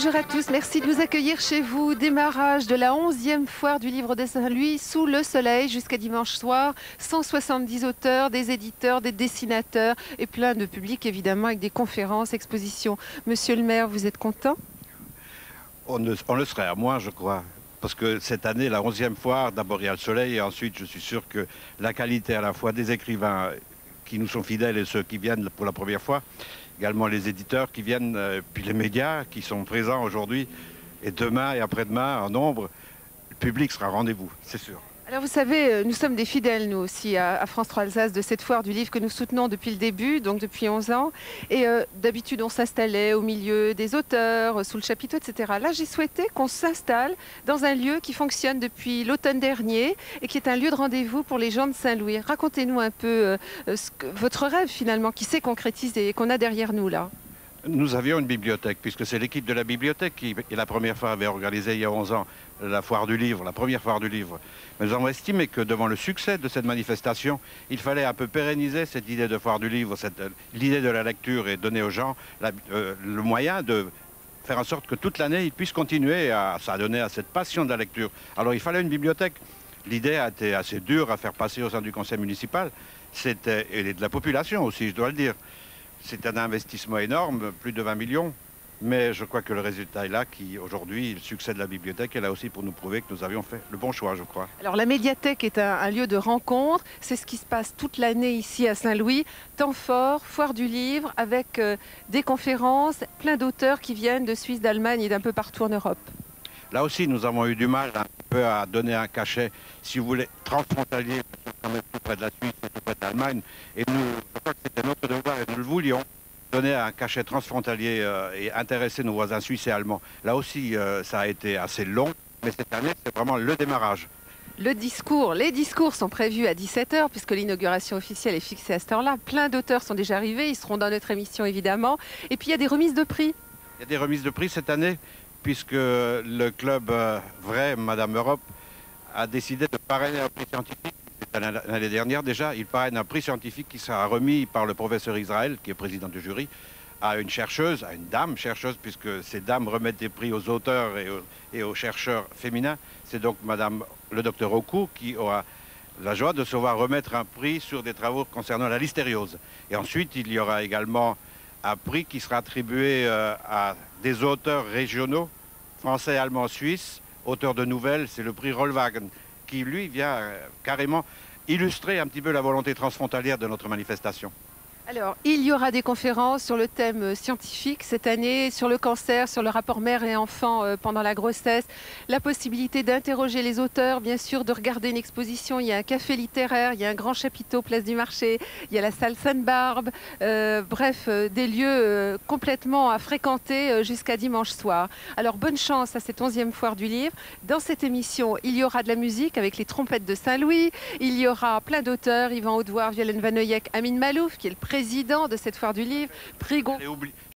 Bonjour à tous, merci de nous accueillir chez vous. Démarrage de la 11e foire du livre de Saint-Louis sous le soleil jusqu'à dimanche soir. 170 auteurs, des éditeurs, des dessinateurs et plein de publics évidemment avec des conférences, expositions. Monsieur le maire, vous êtes content? On, le serait à moins, je crois. Parce que cette année, la 11e foire, d'abord il y a le soleil et ensuite je suis sûr que la qualité à la fois des écrivains qui nous sont fidèles et ceux qui viennent pour la première fois, également les éditeurs qui viennent, euh, puis les médias qui sont présents aujourd'hui et demain et après-demain en nombre, le public sera rendez-vous, c'est sûr. Alors vous savez, euh, nous sommes des fidèles, nous aussi, à, France 3 Alsace, de cette foire du livre que nous soutenons depuis le début, donc depuis 11 ans. Et euh, d'habitude, on s'installait au milieu des auteurs, sous le chapiteau, etc. Là, j'ai souhaité qu'on s'installe dans un lieu qui fonctionne depuis l'automne dernier et qui est un lieu de rendez-vous pour les gens de Saint-Louis. Racontez-nous un peu euh, votre rêve, finalement, qui s'est concrétisé et qu'on a derrière nous, là. Nous avions une bibliothèque, puisque c'est l'équipe de la bibliothèque qui, la première fois, avait organisé il y a 11 ans la foire du livre, la première foire du livre. Mais nous avons estimé que devant le succès de cette manifestation, il fallait un peu pérenniser cette idée de foire du livre, l'idée de la lecture et donner aux gens euh, le moyen de faire en sorte que toute l'année, ils puissent continuer à s'adonner à cette passion de la lecture. Alors il fallait une bibliothèque. L'idée a été assez dure à faire passer au sein du conseil municipal, c'était, et de la population aussi, je dois le dire. C'est un investissement énorme, plus de 20 millions. Mais je crois que le résultat est là, qui aujourd'hui, le succès de la bibliothèque est là aussi pour nous prouver que nous avions fait le bon choix, je crois. Alors la médiathèque est un, lieu de rencontre, c'est ce qui se passe toute l'année ici à Saint-Louis. Temps fort, foire du livre, avec euh, des conférences, plein d'auteurs qui viennent de Suisse, d'Allemagne et d'un peu partout en Europe. Là aussi, nous avons eu du mal un peu à donner un cachet, si vous voulez, transfrontalier, quand même tout près de la Suisse et tout près de l'Allemagne. Et nous, je crois que c'était notre devoir et nous le voulions donner un cachet transfrontalier euh, et intéresser nos voisins suisses et allemands. Là aussi, euh, ça a été assez long, mais cette année, c'est vraiment le démarrage. Le discours, les discours sont prévus à 17h puisque l'inauguration officielle est fixée à cette heure-là. Plein d'auteurs sont déjà arrivés, ils seront dans notre émission évidemment. Et puis il y a des remises de prix. Il y a des remises de prix cette année puisque le club euh, Vrai, Madame Europe, a décidé de parrainer un prix scientifique. L'année dernière déjà, il parraine un prix scientifique qui sera remis par le professeur Israël, qui est président du jury, à une chercheuse, à une dame chercheuse, puisque ces dames remettent des prix aux auteurs et aux, chercheurs féminins. C'est donc Madame le docteur Oku qui aura la joie de se voir remettre un prix sur des travaux concernant la listériose. Et ensuite, il y aura également un prix qui sera attribué euh, à des auteurs régionaux, français, allemands, suisses, auteurs de nouvelles, c'est le prix Rollwagen, qui lui vient euh, carrément illustrer un petit peu la volonté transfrontalière de notre manifestation. Alors, il y aura des conférences sur le thème euh, scientifique cette année, sur le cancer, sur le rapport mère et enfant euh, pendant la grossesse, la possibilité d'interroger les auteurs, bien sûr, de regarder une exposition. Il y a un café littéraire, il y a un grand chapiteau place du marché, il y a la salle Sainte-Barbe, euh, bref, des lieux complètement à fréquenter jusqu'à dimanche soir. Alors, bonne chance à cette 11e foire du livre. Dans cette émission, il y aura de la musique avec les trompettes de Saint-Louis, il y aura plein d'auteurs, Yvan Audouard, Violaine Vanoyek, Amine Malouf, qui est le président président de cette foire du livre, prix